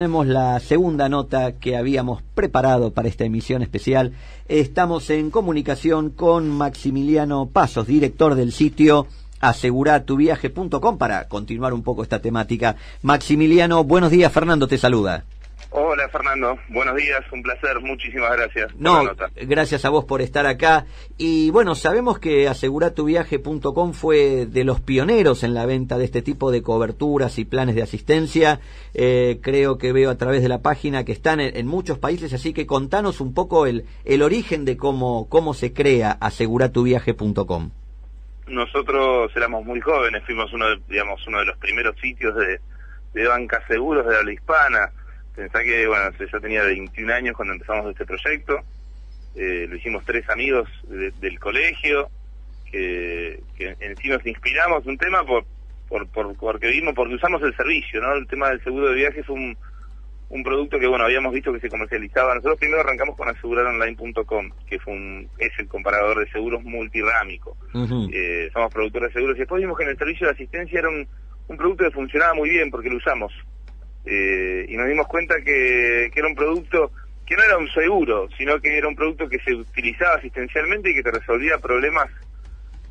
Tenemos la segunda nota que habíamos preparado para esta emisión especial. Estamos en comunicación con Maximiliano Pasos, director del sitio aseguratuviaje.com para continuar un poco esta temática. Maximiliano, buenos días, Fernando te saluda. Hola Fernando, buenos días, un placer, muchísimas gracias. No, gracias a vos por estar acá. Y bueno, sabemos que aseguratuviaje.com fue de los pioneros en la venta de este tipo de coberturas y planes de asistencia. Eh, creo que veo a través de la página que están en, muchos países, así que contanos un poco el, el origen de cómo, cómo se crea aseguratuviaje.com. Nosotros éramos muy jóvenes, fuimos uno de, digamos, uno de los primeros sitios de, de banca seguros de habla hispana Pensá que, bueno, yo tenía 21 años cuando empezamos este proyecto, eh, lo hicimos tres amigos del colegio, que, en sí nos inspiramos un tema por, por, por, porque vimos, porque usamos el servicio, ¿no? El tema del seguro de viaje es un, un producto que, bueno, habíamos visto que se comercializaba. Nosotros primero arrancamos con aseguraronline.com, que fue un, es el comparador de seguros multirámico. eh, somos productores de seguros y después vimos que en el servicio de asistencia era un, un producto que funcionaba muy bien porque lo usamos eh, y nos dimos cuenta que, que, era un producto que no era un seguro, sino que era un producto que se utilizaba asistencialmente y que te resolvía problemas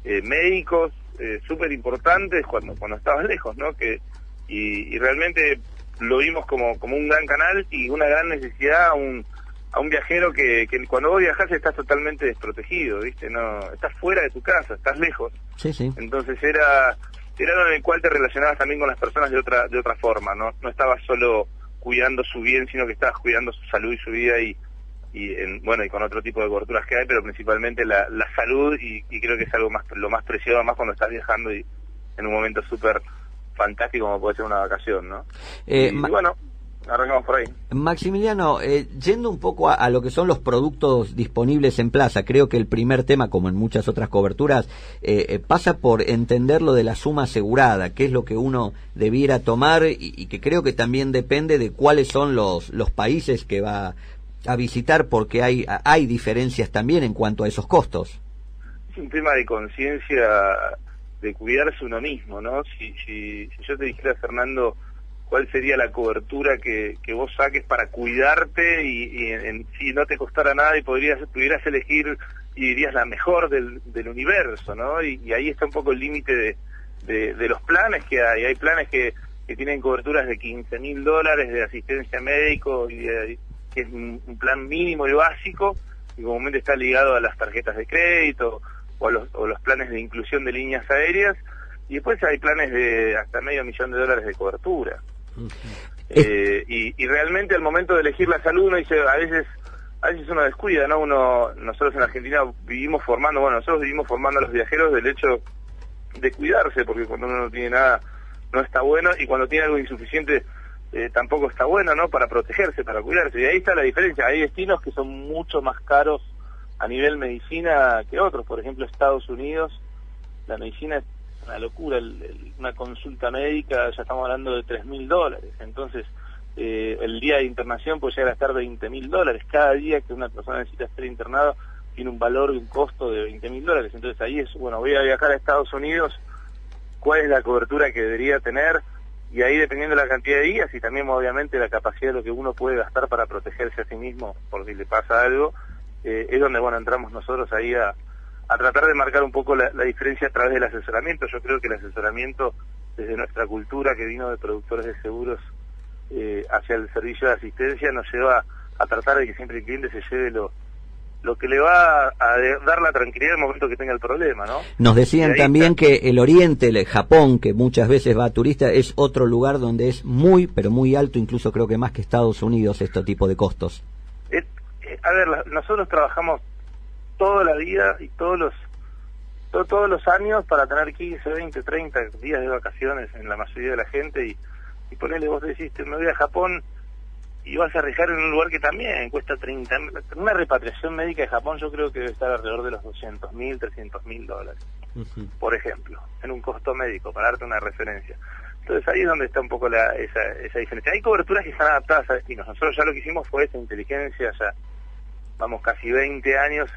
eh, médicos eh, súper importantes cuando cuando estabas lejos, ¿no? Que y, realmente lo vimos como, como un gran canal y una gran necesidad a un, a un viajero que, que cuando vos viajas estás totalmente desprotegido, ¿viste? no Estás fuera de tu casa, estás lejos. Sí, sí. Entonces era era en el cual te relacionabas también con las personas de otra de otra forma, no no estabas solo cuidando su bien, sino que estabas cuidando su salud y su vida y y en, bueno y con otro tipo de coberturas que hay, pero principalmente la, la salud y, creo que es algo más lo más preciado más cuando estás viajando y en un momento súper fantástico como puede ser una vacación, ¿no? Eh, y, bueno, arrancamos por ahí. Maximiliano, eh, yendo un poco a, lo que son los productos disponibles en plaza, creo que el primer tema, como en muchas otras coberturas, eh, eh, pasa por entender lo de la suma asegurada, qué es lo que uno debiera tomar y, que creo que también depende de cuáles son los, los países que va a visitar, porque hay, hay diferencias también en cuanto a esos costos. Es un tema de conciencia de cuidarse uno mismo, ¿no? Si, si, si yo te dijera, Fernando, cuál sería la cobertura que, que vos saques para cuidarte y, si no te costara nada y podrías pudieras elegir y dirías la mejor del, del universo, ¿no? Y, ahí está un poco el límite de, de, los planes que hay. Hay planes que, que tienen coberturas de 15 mil dólares de asistencia médico y que es un, plan mínimo y básico y comúnmente está ligado a las tarjetas de crédito o a los, o los planes de inclusión de líneas aéreas y después hay planes de hasta medio millón de dólares de cobertura. Eh, y, realmente al momento de elegir la salud uno dice, a veces a veces uno descuida, ¿no? Uno, nosotros en Argentina vivimos formando, bueno, nosotros vivimos formando a los viajeros del hecho de cuidarse, porque cuando uno no tiene nada no está bueno y cuando tiene algo insuficiente eh, tampoco está bueno, ¿no? Para protegerse, para cuidarse. Y ahí está la diferencia. Hay destinos que son mucho más caros a nivel medicina que otros. Por ejemplo, Estados Unidos, la medicina una locura. una consulta médica, ya estamos hablando de tres mil dólares. Entonces, eh, el día de internación puede llegar a estar 20 mil dólares. Cada día que una persona necesita estar internado tiene un valor y un costo de 20 mil dólares. Entonces, ahí es, bueno, voy a viajar a Estados Unidos, ¿cuál es la cobertura que debería tener? Y ahí, dependiendo de la cantidad de días y también, obviamente, la capacidad de lo que uno puede gastar para protegerse a sí mismo por si le pasa algo, eh, es donde, bueno, entramos nosotros ahí a a tratar de marcar un poco la, diferencia a través del asesoramiento. Yo creo que el asesoramiento desde nuestra cultura que vino de productores de seguros eh, hacia el servicio de asistencia nos lleva a tratar de que siempre el cliente se lleve lo, lo que le va a dar la tranquilidad en el momento que tenga el problema, ¿no? Nos decían también que el Oriente, el Japón, que muchas veces va a turista, es otro lugar donde es muy, pero muy alto, incluso creo que más que Estados Unidos, este tipo de costos. Eh, a ver, nosotros trabajamos toda la vida y todos los todos los años para tener 15, 20, 30 días de vacaciones en la mayoría de la gente y, y ponerle vos decís, me voy a Japón y vas a arriesgar en un lugar que también cuesta 30 una repatriación médica de Japón yo creo que debe estar alrededor de los 200 mil, 300 mil dólares por ejemplo, en un costo médico para darte una referencia. Entonces ahí es donde está un poco la, esa, esa diferencia. Hay coberturas que están adaptadas a destinos. Nosotros ya lo que hicimos fue esa inteligencia ya vamos casi 20 años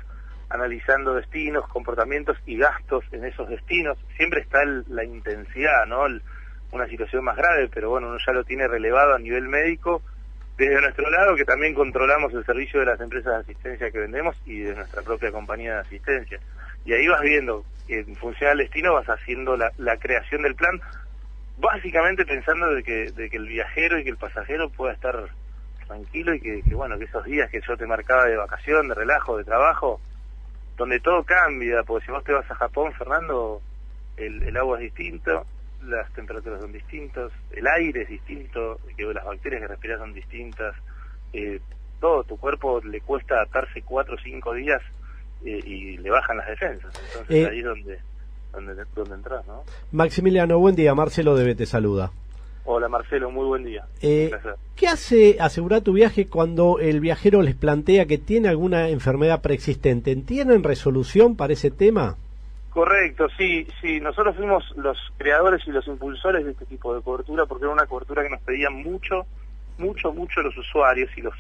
analizando destinos, comportamientos y gastos en esos destinos. Siempre está la intensidad, ¿no? una situación más grave, pero bueno, uno ya lo tiene relevado a nivel médico desde nuestro lado, que también controlamos el servicio de las empresas de asistencia que vendemos y de nuestra propia compañía de asistencia. Y ahí vas viendo, en función del destino vas haciendo la, creación del plan, básicamente pensando de que, el viajero y que el pasajero pueda estar tranquilo y que, bueno, que esos días que yo te marcaba de vacación, de relajo, de trabajo, donde todo cambia, porque si vos te vas a Japón, Fernando, el, el agua es distinto, las temperaturas son distintas, el aire es distinto, que las bacterias que respiras son distintas, eh, todo tu cuerpo le cuesta adaptarse cuatro o cinco días eh, y le bajan las defensas. Entonces eh, ahí es donde, donde, donde entras, ¿no? Maximiliano, buen día. Marcelo Debe te saluda. Hola Marcelo, muy buen día. ¿Qué hace asegurar tu viaje cuando el viajero les plantea que tiene alguna enfermedad preexistente? ¿Tienen resolución para ese tema? Correcto, sí, sí. Nosotros fuimos los creadores y los impulsores de este tipo de cobertura porque era una cobertura que nos pedían mucho, mucho, mucho los usuarios y los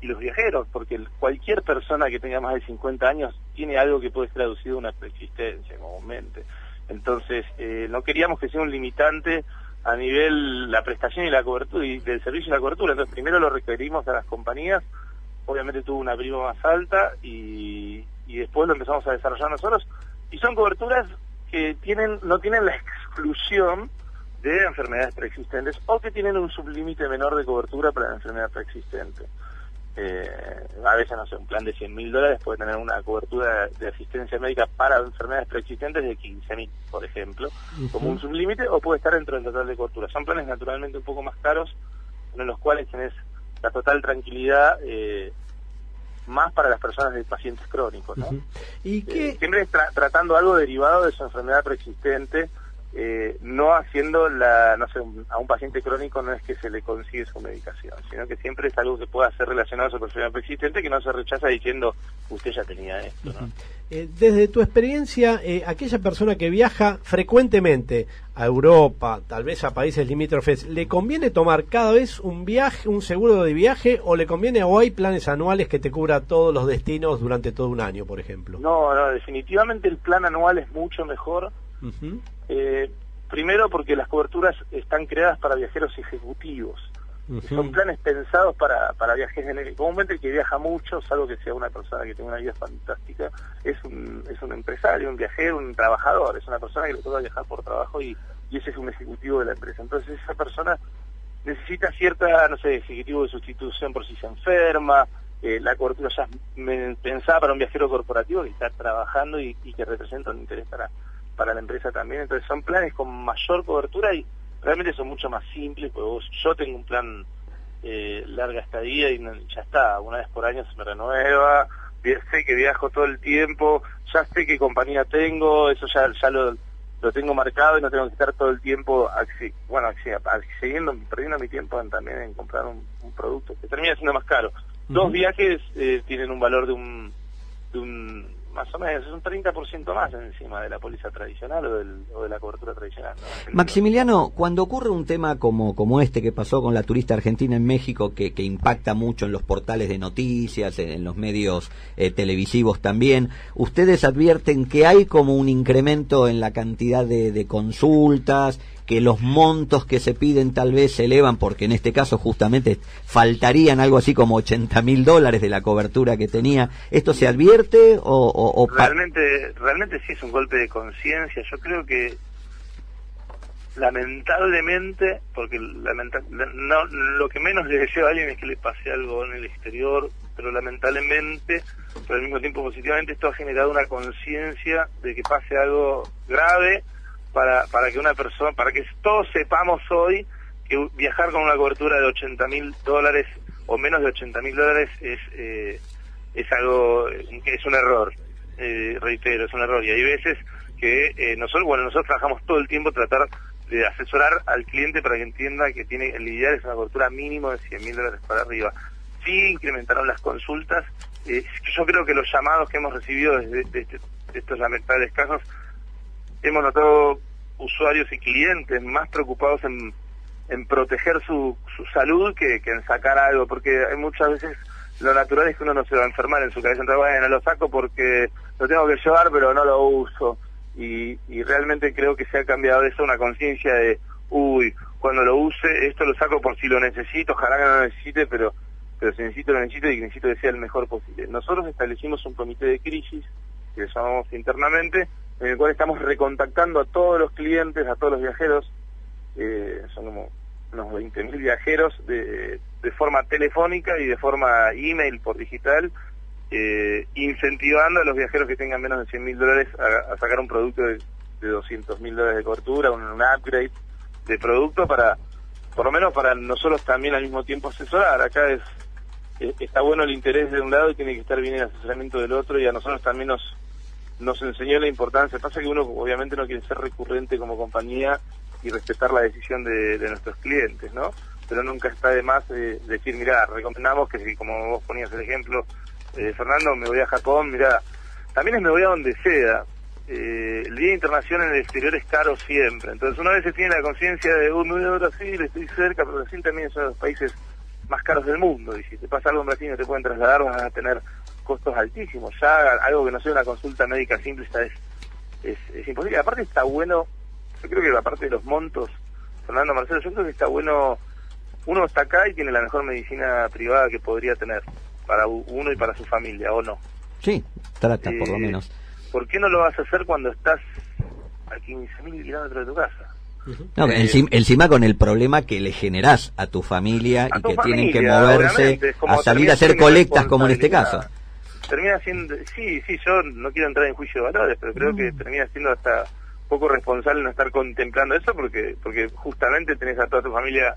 y los viajeros, porque cualquier persona que tenga más de 50 años tiene algo que puede ser traducido a una preexistencia comúnmente. Entonces, eh, no queríamos que sea un limitante a nivel la prestación y la cobertura y del servicio y la cobertura. Entonces, primero lo requerimos a las compañías, obviamente tuvo una prima más alta y, y después lo empezamos a desarrollar nosotros y son coberturas que tienen no tienen la exclusión de enfermedades preexistentes o que tienen un sublímite menor de cobertura para la enfermedad preexistente. Eh, a veces, no sé, un plan de 100 mil dólares puede tener una cobertura de asistencia médica para enfermedades preexistentes de 15 mil, por ejemplo, como un sublímite, o puede estar dentro del total de cobertura. Son planes naturalmente un poco más caros, en los cuales tenés la total tranquilidad eh, más para las personas de pacientes crónicos, ¿no? ¿Y qué? Eh, siempre tratando algo derivado de su enfermedad preexistente, eh, no haciendo la, no sé, a un paciente crónico no es que se le consigue su medicación, sino que siempre es algo que pueda ser relacionado a su enfermedad preexistente que no se rechaza diciendo usted ya tenía esto. Eh, desde tu experiencia, aquella persona que viaja frecuentemente a Europa, tal vez a países limítrofes, ¿le conviene tomar cada vez un viaje, un seguro de viaje, o le conviene o hay planes anuales que te cubra todos los destinos durante todo un año, por ejemplo? No, no, definitivamente el plan anual es mucho mejor. Eh, primero porque las coberturas están creadas para viajeros ejecutivos. Son planes pensados para, para viajes en Comúnmente el que viaja mucho, salvo que sea una persona que tenga una vida fantástica, es un, es un empresario, un viajero, un trabajador, es una persona que le toca viajar por trabajo y, y ese es un ejecutivo de la empresa. Entonces esa persona necesita cierta, no sé, ejecutivo de sustitución por si se enferma, eh, la cobertura ya pensada para un viajero corporativo que está trabajando y, y que representa un interés para para la empresa también. Entonces son planes con mayor cobertura y realmente son mucho más simples, porque yo tengo un plan eh, larga estadía y ya está, una vez por año se me renueva, sé que viajo todo el tiempo, ya sé qué compañía tengo, eso ya, ya lo, lo tengo marcado y no tengo que estar todo el tiempo bueno, accediendo, perdiendo mi tiempo también en comprar un, producto que termina siendo más caro. Dos viajes eh, tienen un valor de un, de un más o menos, es un 30% más encima de la póliza tradicional o, de la cobertura tradicional. Maximiliano, cuando ocurre un tema como, como este que pasó con la turista argentina en México, que, que impacta mucho en los portales de noticias, en, los medios eh, televisivos también, ¿ustedes advierten que hay como un incremento en la cantidad de, de consultas que los montos que se piden tal vez se elevan, porque en este caso justamente faltarían algo así como 80 mil dólares de la cobertura que tenía. ¿Esto se advierte o, realmente, realmente sí es un golpe de conciencia. Yo creo que lamentablemente, porque lamenta no, lo que menos le deseo a alguien es que le pase algo en el exterior, pero lamentablemente, pero al mismo tiempo positivamente, esto ha generado una conciencia de que pase algo grave para, para que una persona, para que todos sepamos hoy que viajar con una cobertura de 80 mil dólares o menos de 80 mil dólares es, eh, es algo, es un error, eh, reitero, es un error. Y hay veces que eh, nosotros, bueno, nosotros trabajamos todo el tiempo tratar de asesorar al cliente para que entienda que tiene el ideal es una cobertura mínimo de 100 mil dólares para arriba. Sí incrementaron las consultas. yo creo que los llamados que hemos recibido desde de, este, estos lamentables casos hemos notado usuarios y clientes más preocupados en, en proteger su, su salud que, que, en sacar algo, porque hay muchas veces lo natural es que uno no se va a enfermar en su cabeza, entonces bueno, lo saco porque lo tengo que llevar pero no lo uso y, y realmente creo que se ha cambiado eso una conciencia de, uy, cuando lo use, esto lo saco por si lo necesito, ojalá que no lo necesite, pero pero si necesito lo necesito y necesito que sea el mejor posible. Nosotros establecimos un comité de crisis, que llamamos internamente, en el cual estamos recontactando a todos los clientes, a todos los viajeros, eh, son como unos 20.000 viajeros de, forma telefónica y de forma email por digital, eh, incentivando a los viajeros que tengan menos de 100 mil dólares a, sacar un producto de, de 200 mil dólares de cobertura, un, upgrade de producto para, por lo menos para nosotros también al mismo tiempo asesorar. Acá es está bueno el interés de un lado y tiene que estar bien el asesoramiento del otro y a nosotros también nos nos enseñó la importancia. Pasa que uno obviamente no quiere ser recurrente como compañía y respetar la decisión de, nuestros clientes, ¿no? Pero nunca está de más eh, decir, mira, recomendamos que como vos ponías el ejemplo, eh, Fernando, me voy a Japón, mira, también es me voy a donde sea. Eh, el Día Internacional en el exterior es caro siempre. Entonces una vez se tiene la conciencia de, uh, me Brasil, estoy cerca, pero Brasil también son los países más caros del mundo. Y si te pasa algo en Brasil y no te pueden trasladar, vas a tener costos altísimos. Ya algo que no sea una consulta médica simple está es, es, imposible. Aparte está bueno, yo creo que aparte de los montos, Fernando Marcelo, yo creo que está bueno, uno está acá y tiene la mejor medicina privada que podría tener para uno y para su familia, ¿o no? Sí, trata por lo eh, menos. ¿Por qué no lo vas a hacer cuando estás a 15.000 kilómetros de tu casa? No, eh, encima, con el problema que le generás a tu familia y que tienen que moverse a salir a hacer colectas como en este caso. Termina siendo, sí, sí, yo no quiero entrar en juicio de valores, pero creo que mm. termina siendo hasta poco responsable no estar contemplando eso porque porque justamente tenés a toda tu familia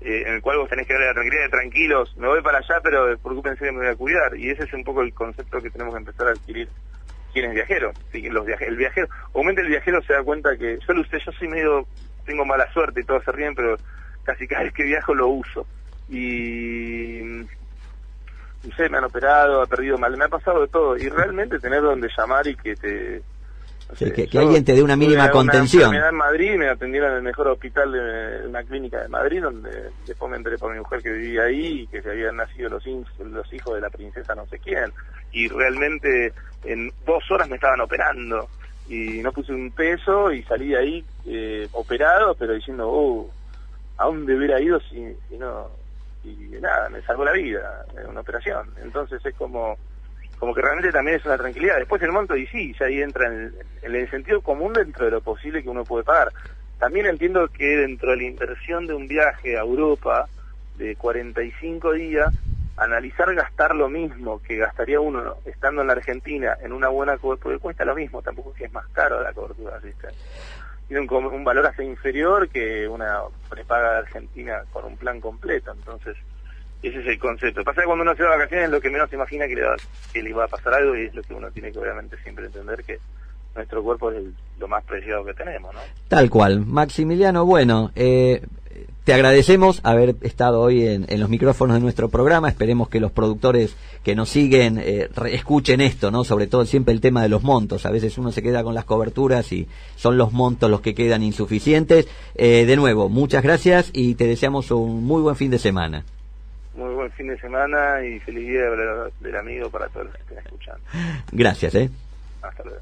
eh, en el cual vos tenés que darle la tranquilidad de tranquilos, me voy para allá, pero preocupense que me voy a cuidar. Y ese es un poco el concepto que tenemos que empezar a adquirir quienes viajeros. Los viaje el viajero, obviamente el viajero se da cuenta que, yo lo usé, yo soy medio, tengo mala suerte y todos se ríen, pero casi cada vez que viajo lo uso. Y no sé, me han operado, ha perdido mal, me ha pasado de todo. Y realmente tener donde llamar y que te que, alguien te dé una mínima contención. Una en Madrid, me atendieron en el mejor hospital de una clínica de Madrid, donde después me enteré por mi mujer que vivía ahí y que se habían nacido los, los hijos de la princesa no sé quién. Y realmente en dos horas me estaban operando y no puse un peso y salí de ahí eh, operado, pero diciendo, oh, ¿a dónde hubiera ido si, si no? Y nada, me salvó la vida en una operación. Entonces es como como que realmente también es una tranquilidad. Después el monto, y sí, ya ahí entra en el, sentido común dentro de lo posible que uno puede pagar. También entiendo que dentro de la inversión de un viaje a Europa de 45 días, analizar gastar lo mismo que gastaría uno estando en la Argentina en una buena cobertura, cuesta lo mismo, tampoco es que es más caro la cobertura, Tiene un, valor hasta inferior que una prepaga de Argentina con un plan completo, entonces ese es el concepto. Pasa que cuando uno se va de vacaciones lo que menos se imagina que le, va, que le va a pasar algo y es lo que uno tiene que obviamente siempre entender que nuestro cuerpo es lo más preciado que tenemos, ¿no? Tal cual. Maximiliano, bueno, eh, te agradecemos haber estado hoy en, los micrófonos de nuestro programa. Esperemos que los productores que nos siguen eh, escuchen esto, ¿no? Sobre todo siempre el tema de los montos. A veces uno se queda con las coberturas y son los montos los que quedan insuficientes. Eh, de nuevo, muchas gracias y te deseamos un muy buen fin de semana muy buen fin de semana y feliz día del, amigo para todos los que estén escuchando. Gracias, ¿eh? Hasta luego.